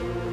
you